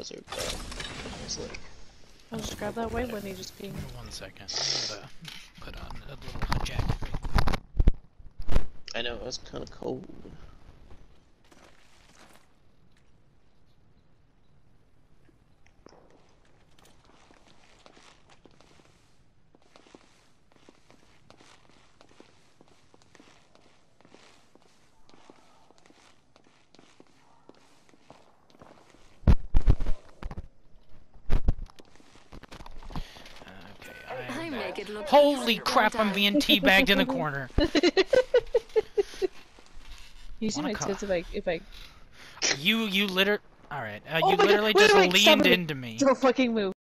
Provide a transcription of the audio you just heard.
hazard, but I was like, I'll just grab that white one he just being. One second. I'm gonna put on a little jacket. I know it was kind of cold. Holy easy, crap, don't I'm being teabagged in the corner. You see my co- tits if I if I You, you liter- Alright, uh, Oh you my God, literally wait, just wait, leaned it. into me. don't fucking move.